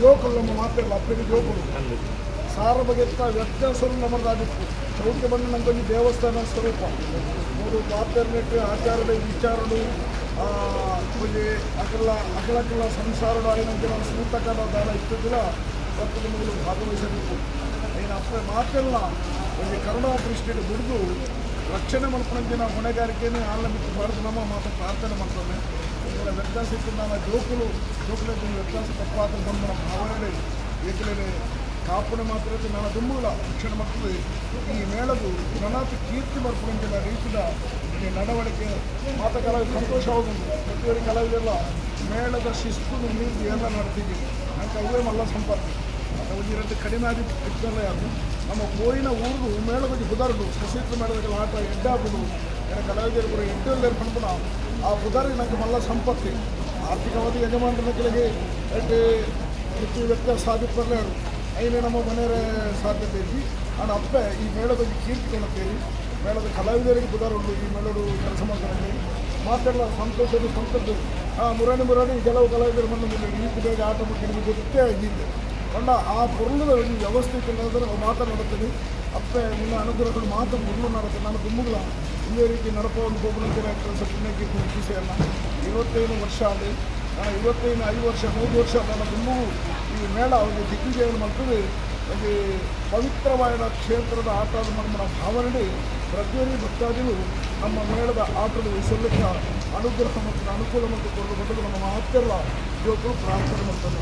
ಜೋಕುಲು ನಮ್ಮ ಮಾತಿರಲ್ಲ ಅಪ್ಪಗೆ ಜೋಕುಲು ಸಾರ ಬಗೆತ್ತ ವ್ಯತ್ಯಾಸರು ನಮ್ಮದಾಗಿತ್ತು ಚೌಕೆ ಬಂದು ನಮ್ಗೊಂದು ದೇವಸ್ಥಾನ ಸ್ವರೂಪ ಮೂರು ಮಾತರ್ನೆಟ್ಟು ಆಚಾರಗಳು ವಿಚಾರಗಳು ಒಂದು ಅಕಲ ಅಕಲಕಲ ಸಂಸಾರಗಳು ಆಗಿನಂತೆ ನಾವು ಸೂತಕದ ದಾನ ಇಷ್ಟದಿಲ್ಲ ಭಕ್ತದ ಮೂಲ ಭಾಗವಹಿಸಬೇಕು ಏನು ಅಪ್ಪ ಮಾತೆಲ್ಲ ಒಂದು ಕರುಣಾ ದೃಷ್ಟಿಯಲ್ಲಿ ದುಡಿದು ರಕ್ಷಣೆ ಮಾಡ್ಕೊಂಡಂತೆ ನಾವು ಹೊಣೆಗಾರಿಕೆಯನ್ನು ಆಲಂಬಿಸಿ ಮಾಡಿದ್ರು ನಮ್ಮ ಮಾತು ಪ್ರಾರ್ಥನೆ ಮಾಡ್ತೇವೆ. ಇದರ ವ್ಯತ್ಯಾಸ ಇತ್ತು ನಾವು ಜೋಕುಲು ಜೋಕುಲ ವ್ಯತ್ಯಾಸ ತಪ್ಪಾದ ಬಂದು ನಮ್ಮ ಭಾವನೆ ಏಕಲೇ ಕಾಪುನ ಮಾತ್ರ ನನ್ನ ದುಮ್ಮುಲ ರಕ್ಷಣೆ ಮಾಡ್ತದೆ. ಈ ಮೇಳದು ನನಾತ ಕೀರ್ತಿ ಬರ್ಕೊಂಡ ರೀತಿಯ ಈ ನಡವಳಿಕೆ. ಮಾತ ಕಲಾವಿದ ಸಂತೋಷವಾಗುವುದು ಪ್ರತಿಯೊಂದು ಕಲಾವಿದೆಲ್ಲ ಮೇಳದ ಶಿಸ್ತು ನೀತಿ ಎಲ್ಲ ನಡೆತಿದ್ದೀವಿ ನಂಗೆ ಅವೇ ಮಲ್ಲ ಸಂಪರ್ಕ ಅದು ಒಂದು ಕಡಿಮೆ ಆಗಿ ಇರ್ತಲ್ಲ ಯಾರು? ನಮ್ಮ ಕೋಯಿನ ಊರು ಮೇಳದಲ್ಲಿ ಬುಧಾರ್ದು ಸಶೀತ್ರ ಮೇಳದಲ್ಲಿ ಆಟ ಎಡ್ಡಾಗುದು. ಏನ ಕಲಾವಿದರು ಕೂಡ ಎಡ್ಡಲ್ಲಿ ಪಂಪನ ಆ ಬುಧಾರಿಗೆ ನಂಗೆ ಮಲ್ಲ ಸಂಪತ್ತಿ. ಆರ್ಥಿಕವಾಗಿ ಯಜಮಾನರ ಕೆಳಗೆ ಎಡ್ಡೆ ಹೆಚ್ಚು ವ್ಯಕ್ತ ಸಾಧಿಪರ್ಲೆ ಐನೇ ನಮ್ಮ ಮನೆಯ ಸಾಧ್ಯತೆ ಐತಿ ನಾನು ಅಪ್ಪ ಈ ಮೇಳದಲ್ಲಿ ಕೀರ್ತಿ ಕೊಡುತ್ತೇವೆ ಮೇಳದ ಕಲಾವಿದರಿಗೆ ಬುಧಾರುಂಡು ಈ ಮೇಳರು ಕೆಲಸ ಮಾಡ್ತಾರೆ ಮಾತೆಲ್ಲ ಸಂತೋಷದ ಸಂತದ್ದು ಮುರಾಣಿ ಮುರಾಣಿ ಕೆಲವು ಕಲಾವಿದರು ಬಂದು ಈ ರೀತಿ ಬೇಗ ಆಟ ಮುಖ್ಯ ಗೊತ್ತೇ ಆಗಿದ್ದೆ ಕೊಂಡ ಆ ಪೊರ್ಲದ ಒಂದು ವ್ಯವಸ್ಥೆ ಕೆಲವರು ನಾವು ಮಾತನಾಡುತ್ತೀನಿ ಅಪ್ಪ, ನಿನ್ನ ಅನುಗ್ರಹಗಳು ಮಾತು ಪುರ್ಲು ಮಾಡುತ್ತೆ. ನಾನು ತುಂಬುಗಳ ಇದೇ ರೀತಿ ನಡಪವನ್ನು ಹೋಗುವಂತೆ ಕೆಲಸ ಪುಣ್ಯಕ್ಕೆ ಅಲ್ಲ ಇವತ್ತೈದು ವರ್ಷ ಆಗಲಿ ನಾನು ಇವತ್ತೈದು ಐದು ವರ್ಷ, ಮೂರು ವರ್ಷ ನನ್ನ ತುಂಬು ಈ ಮೇಳ ಅವರಿಗೆ ದಿಗ್ವಿಜಯವನ್ನು ಮಾಡ್ತದೆ. ಅಲ್ಲಿ ಪವಿತ್ರವಾದ ಕ್ಷೇತ್ರದ ಆಟದ ಮನಮನ ಭಾವನೆ ಪ್ರತಿಯೊಂದು ಭಕ್ತಾದಿಗಳು ನಮ್ಮ ಮೇಳದ ಆಟದ ವಹಿಸಲಿಕ್ಕೆ ಅನುಗ್ರಹ ಮತ್ತು ಅನುಕೂಲ ಮತ್ತು ಕೊಡಲು ನಮ್ಮ ಮಾತೆಲ್ಲ ಇವತ್ತು ಪ್ರಾರ್ಥನೆ ಮಾಡ್ತಾರೆ.